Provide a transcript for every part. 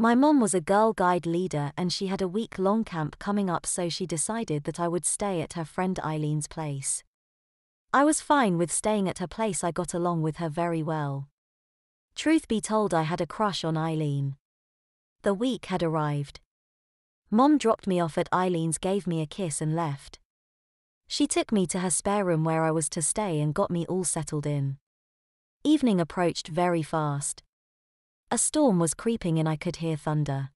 My mom was a Girl Guide leader and she had a week long camp coming up, so she decided that I would stay at her friend Eileen's place. I was fine with staying at her place, I got along with her very well. Truth be told, I had a crush on Eileen. The week had arrived. Mom dropped me off at Eileen's, gave me a kiss, and left. She took me to her spare room where I was to stay and got me all settled in. Evening approached very fast. A storm was creeping in, I could hear thunder.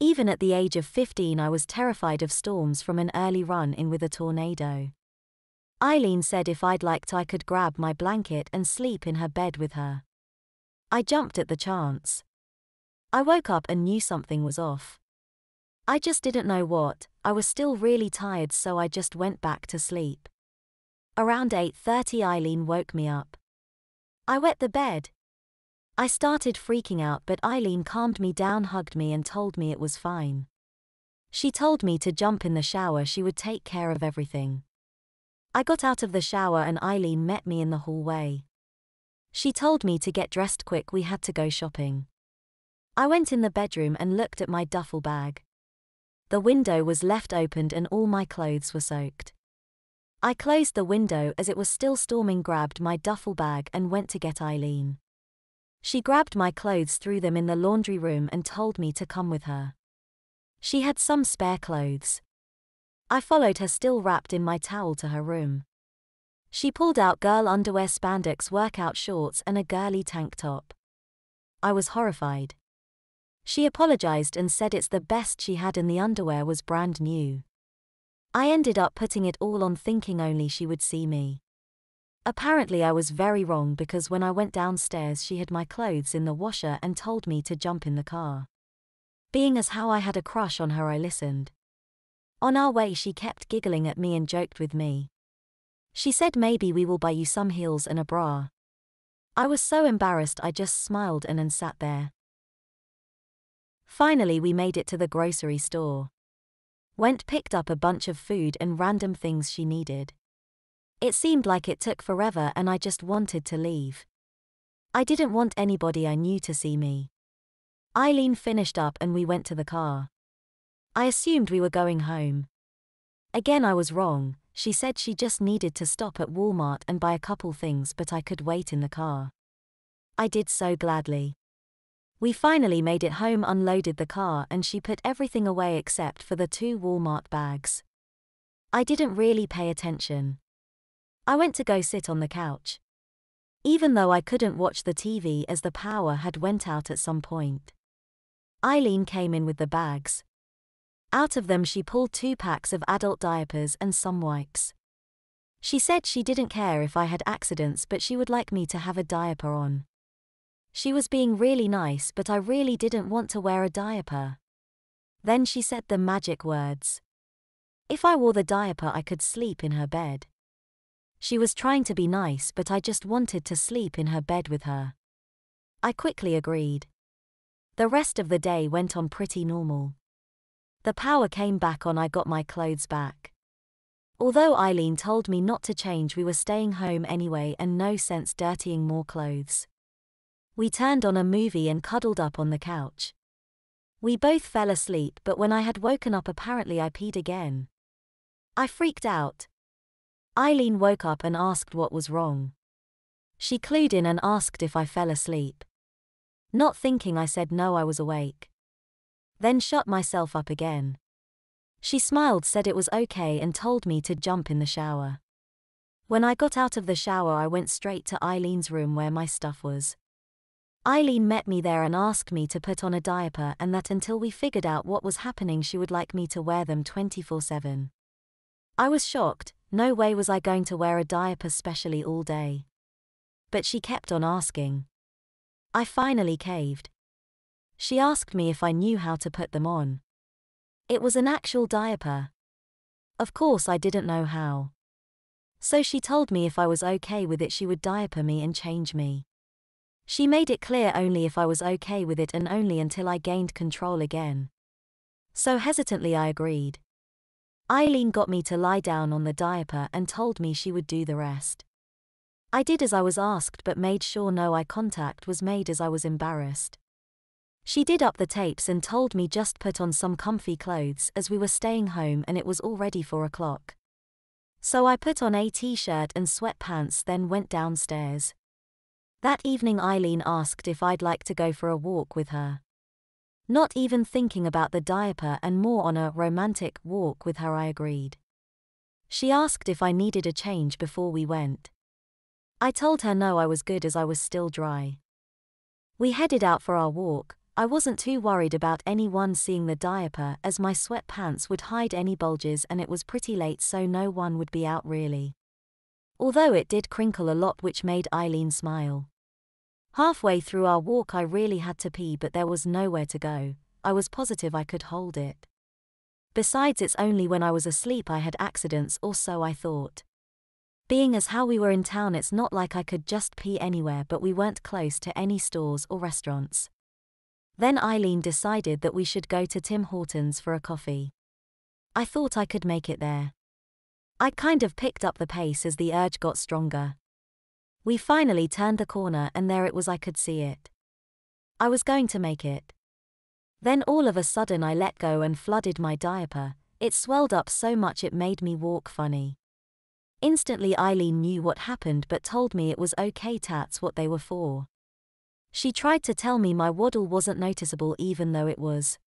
Even at the age of 15, I was terrified of storms from an early run in with a tornado. Eileen said if I'd liked, I could grab my blanket and sleep in her bed with her. I jumped at the chance. I woke up and knew something was off. I just didn't know what. I was still really tired so I just went back to sleep. Around 8:30 Eileen woke me up. I wet the bed. I started freaking out but Eileen calmed me down, hugged me and told me it was fine. She told me to jump in the shower, she would take care of everything. I got out of the shower and Eileen met me in the hallway. She told me to get dressed quick, we had to go shopping. I went in the bedroom and looked at my duffel bag. The window was left opened and all my clothes were soaked. I closed the window as it was still storming, grabbed my duffel bag, and went to get Eileen. She grabbed my clothes, threw them in the laundry room, and told me to come with her. She had some spare clothes. I followed her, still wrapped in my towel, to her room. She pulled out girl underwear, spandex workout shorts, and a girly tank top. I was horrified. She apologized and said it's the best she had and the underwear was brand new. I ended up putting it all on thinking only she would see me. Apparently, I was very wrong because when I went downstairs, she had my clothes in the washer and told me to jump in the car. Being as how I had a crush on her, I listened. On our way, she kept giggling at me and joked with me. She said maybe we will buy you some heels and a bra. I was so embarrassed I just smiled and then sat there. Finally, we made it to the grocery store. Went picked up a bunch of food and random things she needed. It seemed like it took forever and I just wanted to leave. I didn't want anybody I knew to see me. Eileen finished up and we went to the car. I assumed we were going home. Again, I was wrong. She said she just needed to stop at Walmart and buy a couple things, but I could wait in the car. I did so gladly. We finally made it home, unloaded the car, and she put everything away except for the two Walmart bags. I didn't really pay attention. I went to go sit on the couch. Even though I couldn't watch the TV as the power had went out at some point. Eileen came in with the bags. Out of them she pulled two packs of adult diapers and some wipes. She said she didn't care if I had accidents but she would like me to have a diaper on. She was being really nice, but I really didn't want to wear a diaper. Then she said the magic words. If I wore the diaper, I could sleep in her bed. She was trying to be nice, but I just wanted to sleep in her bed with her. I quickly agreed. The rest of the day went on pretty normal. The power came back on, I got my clothes back. Although Eileen told me not to change, we were staying home anyway and no sense dirtying more clothes. We turned on a movie and cuddled up on the couch. We both fell asleep, but when I had woken up, apparently I peed again. I freaked out. Eileen woke up and asked what was wrong. She clued in and asked if I fell asleep. Not thinking, I said no, I was awake. Then shut myself up again. She smiled, said it was okay, and told me to jump in the shower. When I got out of the shower, I went straight to Eileen's room where my stuff was. Eileen met me there and asked me to put on a diaper and that until we figured out what was happening, she would like me to wear them 24 7. I was shocked, no way was I going to wear a diaper specially all day. But she kept on asking. I finally caved. She asked me if I knew how to put them on. It was an actual diaper. Of course, I didn't know how. So she told me if I was okay with it, she would diaper me and change me. She made it clear only if I was okay with it and only until I gained control again. So hesitantly I agreed. Eileen got me to lie down on the diaper and told me she would do the rest. I did as I was asked but made sure no eye contact was made as I was embarrassed. She did up the tapes and told me just put on some comfy clothes as we were staying home and it was already four o'clock. So I put on a t shirt and sweatpants, then went downstairs. That evening, Eileen asked if I'd like to go for a walk with her. Not even thinking about the diaper and more on a romantic walk with her, I agreed. She asked if I needed a change before we went. I told her no, I was good as I was still dry. We headed out for our walk. I wasn't too worried about anyone seeing the diaper as my sweatpants would hide any bulges and it was pretty late so no one would be out really. Although it did crinkle a lot, which made Eileen smile. Halfway through our walk, I really had to pee, but there was nowhere to go. I was positive I could hold it. Besides, it's only when I was asleep I had accidents, or so I thought. Being as how we were in town, it's not like I could just pee anywhere, but we weren't close to any stores or restaurants. Then Eileen decided that we should go to Tim Hortons for a coffee. I thought I could make it there. I kind of picked up the pace as the urge got stronger. We finally turned the corner and there it was, I could see it. I was going to make it. Then all of a sudden I let go and flooded my diaper, it swelled up so much it made me walk funny. Instantly Eileen knew what happened but told me it was okay tats what they were for. She tried to tell me my waddle wasn't noticeable even though it was.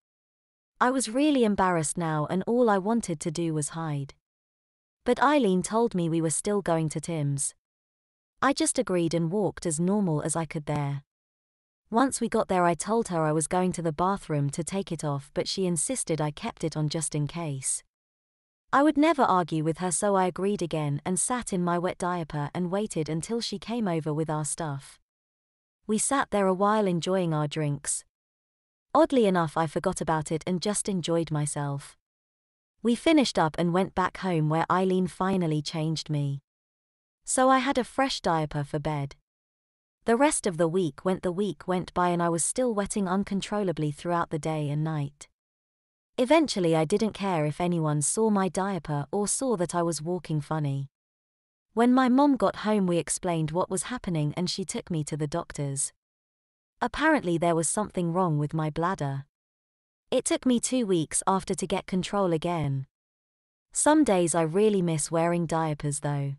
I was really embarrassed now and all I wanted to do was hide. But Eileen told me we were still going to Tim's. I just agreed and walked as normal as I could there. Once we got there, I told her I was going to the bathroom to take it off, but she insisted I kept it on just in case. I would never argue with her, so I agreed again and sat in my wet diaper and waited until she came over with our stuff. We sat there a while enjoying our drinks. Oddly enough, I forgot about it and just enjoyed myself. We finished up and went back home where Eileen finally changed me. So I had a fresh diaper for bed. The rest of the week went the week went by and I was still wetting uncontrollably throughout the day and night. Eventually I didn't care if anyone saw my diaper or saw that I was walking funny. When my mom got home we explained what was happening and she took me to the doctors. Apparently there was something wrong with my bladder. It took me two weeks after to get control again. Some days I really miss wearing diapers though.